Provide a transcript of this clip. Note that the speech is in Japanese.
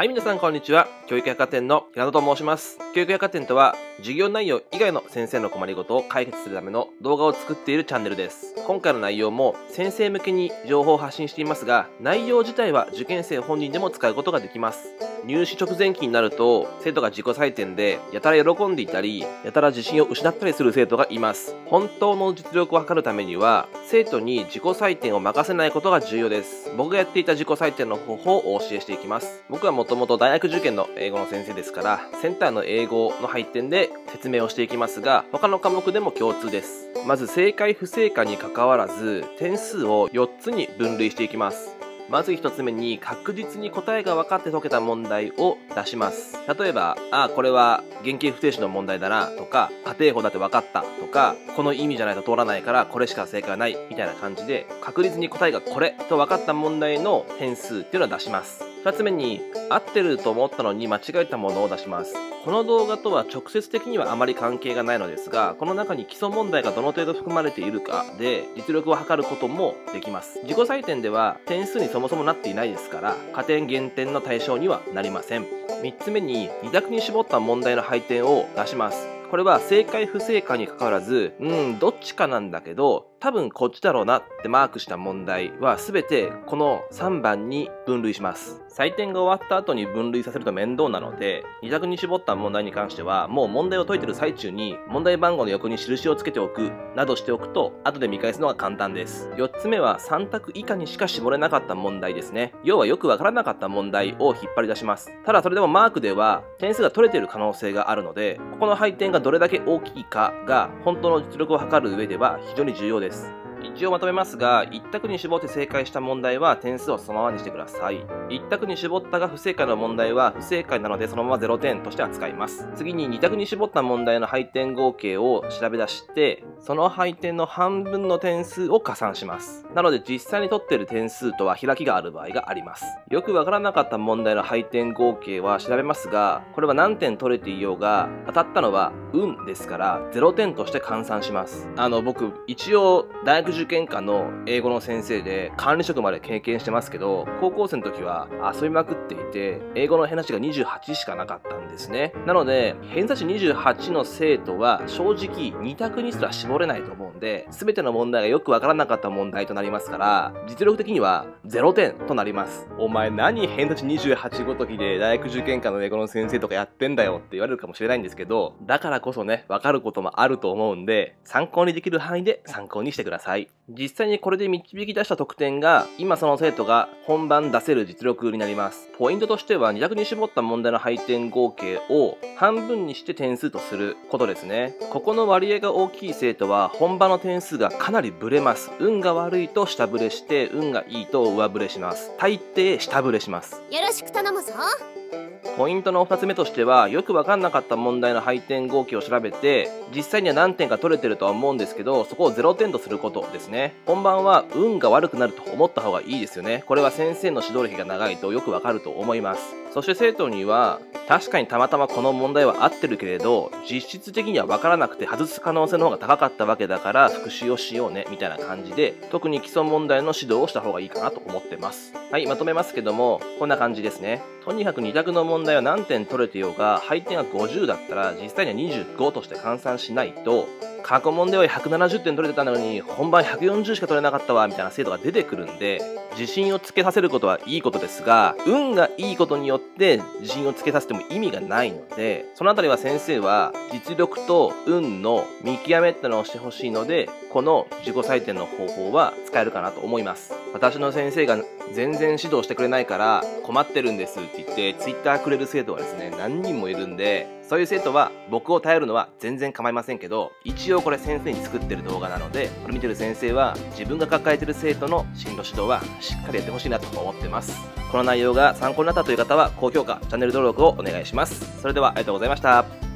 はい、皆さんこんにちは。教育百貨店の平野と申します。教育百貨店とは、授業内容以外の先生の困りごとを解決するための動画を作っているチャンネルです。今回の内容も先生向けに情報を発信していますが、内容自体は受験生本人でも使うことができます。入試直前期になると、生徒が自己採点でやたら喜んでいたり、やたら自信を失ったりする生徒がいます。本当の実力を測るためには、生徒に自己採点を任せないことが重要です。僕がやっていた自己採点の方法をお教えしていきます。僕はともと大学受験の英語の先生ですから、センターの英語の配点で説明をしていきますが、他の科目でも共通です。まず正解不正解に関わらず、点数を4つに分類していきます。まず1つ目に確実に答えが分かって解けた問題を出します。例えば、ああ、これは原型不定詞の問題だなとか、仮定法だって分かったとか、この意味じゃないと通らないからこれしか正解はないみたいな感じで、確実に答えがこれと分かった問題の点数っていうのを出します。2つ目に、合ってると思ったのに間違えたものを出します。この動画とは直接的にはあまり関係がないのですが、この中に基礎問題がどの程度含まれているかで実力を測ることもできます。自己採点では点数にそもそもなっていないですから、加点減点の対象にはなりません。3つ目に2択に絞った問題の配点を出します。これは正解不正解にかかわらず、うん、どっちかなんだけど、多分こっちだろうなってマークした問題は全てこの3番に分類します。採点が終わった後に分類させると面倒なので、2択に絞った問題に関しては、もう問題を解いてる最中に問題番号の横に印をつけておくなどしておくと、後で見返すのが簡単です。4つ目は3択以下にしか絞れなかった問題ですね。要はよくわからなかった問題を引っ張り出します。ただそれでもマークでは点数が取れてる可能性があるので、ここの配点がどれだけ大きいかが本当の実力を測る上では非常に重要です。です。一応まとめますが、一択に絞って正解した問題は点数をそのままにしてください。一択に絞ったが不正解の問題は不正解なのでそのまま0点として扱います。次に二択に絞った問題の配点合計を調べ出して、その配点の半分の点数を加算します。なので実際に取っている点数とは開きがある場合があります。よくわからなかった問題の配点合計は調べますが、これは何点取れていようが、当たったのは運ですから0点として換算します。あの僕、一応大学受験科の英語の先生で管理職まで経験してますけど、高校生の時は遊びまくってて、英語の偏差値が28しかなかったんですね。なので、偏差値28の生徒は正直2択にすら絞れないと思うんで、全ての問題がよくわからなかった問題となりますから、実力的には0点となります。お前何偏差値28ごときで大学受験科の英語の先生とかやってんだよって言われるかもしれないんですけど、だからこそね、わかることもあると思うんで、参考にできる範囲で参考にしてください。実際にこれで導き出した得点が、今その生徒が本番出せる実力になります。ポイントとしては、2択に絞った問題の配点合計を半分にして点数とすることですね。ここの割合が大きい生徒は、本番の点数がかなりブレます。運が悪いと下振れして、運がいいと上振れします。大抵下振れします。よろしく頼むぞ。ポイントの2つ目としては、よく分かんなかった問題の配点合計を調べて、実際には何点か取れてるとは思うんですけど、そこを0点とすることですね。本番は運が悪くなると思った方がいいですよね。これは先生の指導歴が長いとよくわかると思います。そして生徒には、確かにたまたまこの問題は合ってるけれど、実質的には分からなくて外す可能性の方が高かったわけだから復習をしようね、みたいな感じで、特に基礎問題の指導をした方がいいかなと思ってます。はい、まとめますけども、こんな感じですね。とにかく2択の問題は何点取れてようが、配点が50だったら実際には25として換算しないと、過去問では170点取れてたのに、本番140しか取れなかったわ、みたいな生徒が出てくるんで、自信をつけさせることはいいことですが、運がいいことによって自信をつけさせても意味がないので、そのあたりは先生は実力と運の見極めってのをしてほしいので、この自己採点の方法は使えるかなと思います。私の先生が全然指導してくれないから困ってるんですって言って Twitter くれる生徒はですね、何人もいるんで、そういう生徒は僕を頼るのは全然構いませんけど、一応これ先生に作ってる動画なので、これ見てる先生は自分が抱えてる生徒の進路指導はしっかりやってほしいなと思ってます。この内容が参考になったという方は高評価、チャンネル登録をお願いします。それではありがとうございました。